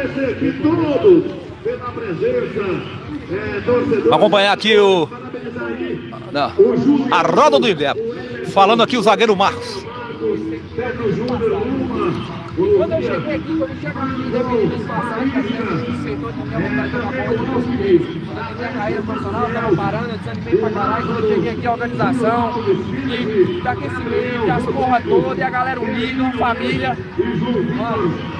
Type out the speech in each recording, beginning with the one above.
Agradecer aqui todos pela presença. É, torcedor. Acompanhar aqui o. Não, a roda do Ibeco. Falando aqui o zagueiro Marcos. Pedro Júnior, uma. Quando eu cheguei aqui, quando eu tinha caído, independente desse passagem, que a gente sentou de minha vontade de jogar bola de novo. Quando eu tentei a carreira profissional, eu tava parando, eu desanimei pra caralho. Quando eu cheguei aqui, a organização, e da aquecimento, as porra toda, e a galera unida, família. Mano,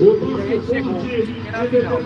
E a gente chegou, a final.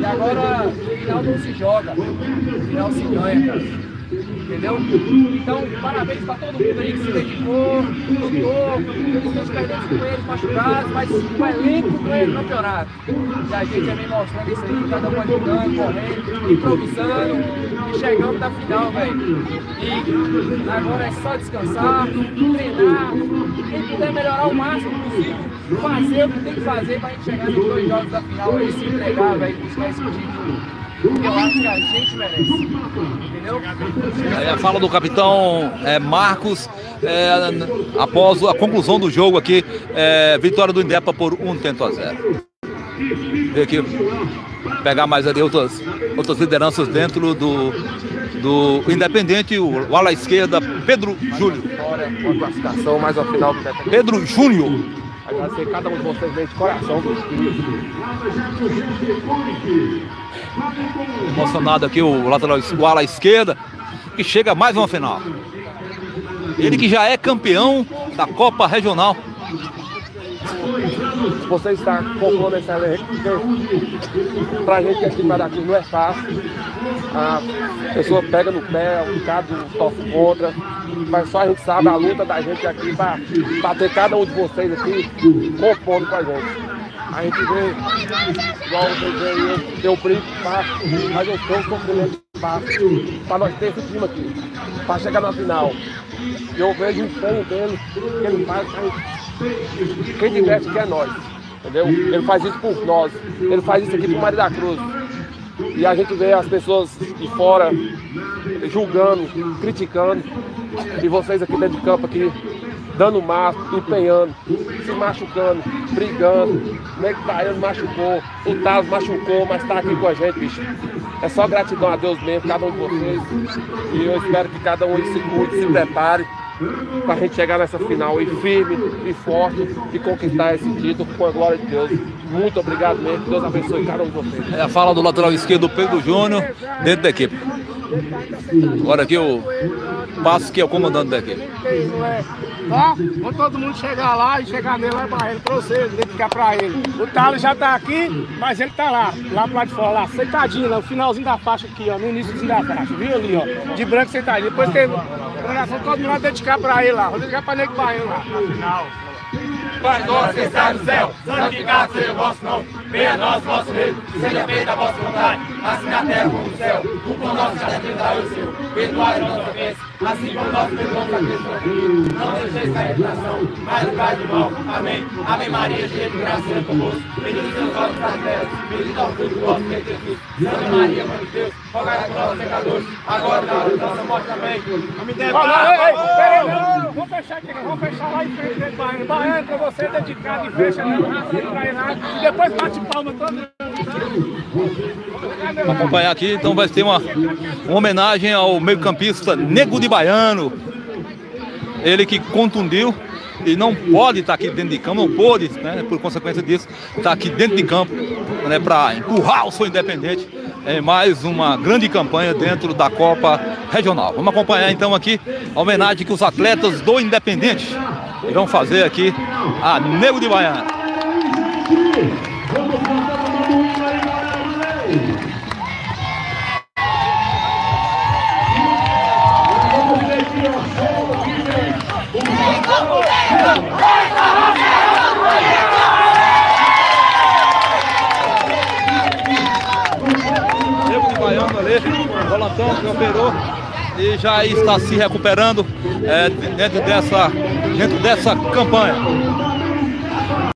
E agora, final não se joga, final se ganha, cara. Entendeu? Então, parabéns para todo mundo aí que se dedicou, lutou, infelizmente perdemos com eles machucados, mas o elenco ganha o campeonato. E a gente vem mostrando isso aí, cada um ajudando, correndo, improvisando e chegamos na final, velho. E agora é só descansar, treinar, quem puder melhorar o máximo possível, fazer o que tem que fazer pra gente chegar nos dois jogos da final e se entregar, velho, buscar esse título. Eu acho que a gente merece. Entendeu? Aí a fala do capitão é, Marcos, é, após a conclusão do jogo aqui, é, vitória do Indepa por um tento a zero. Vem aqui, pegar mais ali outras, outras lideranças dentro do, do Independente, o, o ala esquerda, Pedro uma classificação, mais uma final do. Pedro Júnior. Agradecer cada um de vocês bem de coração. Emocionado aqui o lateral o ala esquerda, que chega mais uma final. Ele que já é campeão da Copa Regional. Você está compondo elenco, porque pra gente é time daqui não é fácil. A pessoa pega no pé, o bocado torce contra. Mas só a gente sabe a luta da gente aqui pra, pra ter cada um de vocês aqui compondo com a gente. A gente vê, igual vocês veem, eu um brinco, mas eu sou um sofrimento pá, pra nós ter esse time aqui, pra chegar na final. Eu vejo o empenho dele, que ele faz. Quem diverte que é nós, entendeu? Ele faz isso por nós, ele faz isso aqui por Maria da Cruz. E a gente vê as pessoas de fora julgando, criticando, e vocês aqui dentro de campo aqui dando maço, empenhando, se machucando, brigando. O Nego Baiano machucou, o Talo machucou, mas tá aqui com a gente, bicho. É só gratidão a Deus mesmo, cada um de vocês. E eu espero que cada um se cuide, se prepare para a gente chegar nessa final aí firme e forte e conquistar esse título com a glória de Deus. Muito obrigado mesmo, Deus abençoe cada um de vocês. É a fala do lateral esquerdo Pedro Júnior, dentro da equipe. Agora aqui o Passo que é o comandante da equipe. Tá? Vamos todo mundo chegar lá e chegar nele, levar ele pra vocês, dedicar pra ele. O Talo já tá aqui, mas ele tá lá, lá lado de fora, lá, sentadinho, lá, no finalzinho da faixa aqui, ó, no iníciozinho da faixa, viu ali, ó, de branco sentadinho. Depois tem coração todo mundo lá dedicar pra ele lá, vou dedicar pra Nego Baiano lá, na final. Pai nosso que está no céu, santificado seja o vosso nome. Venha a nós o vosso reino, seja feita a vossa vontade, assim na terra como no céu. O pão nosso cada dia dá o seu. Perdoai a nossa ofensa, assim como nós perdoamos a quem. Não deixeis cair em tentação, mas livrai do mal. Amém. Ave Maria, cheia de graça, Senhor convosco. Bendito sois vós das mulheres, bendito é o fruto do vosso ventre, Jesus. Santa Maria, Mãe de Deus, rogai por nós, pecadores, agora e na hora da nossa morte. Olha, ei, ei, peraí, não, não, vamos fechar aqui, vamos fechar lá em frente do Baiano. Baiano, pra você dedicado e fecha né, o raça aí pra ele lá, e depois bate palma todo mundo. acompanhar aqui, então vai ter uma, uma homenagem ao meio-campista Nego de Baiano. Ele que contundiu e não pode estar aqui dentro de campo, não pôde, né, por consequência disso, estar aqui dentro de campo né, para empurrar o seu independente em mais uma grande campanha dentro da Copa Regional. Vamos acompanhar então aqui a homenagem que os atletas do Independente irão fazer aqui a Nego de Baiano. Nego volantão que operou e já está se recuperando é, dentro, dessa, dentro dessa campanha.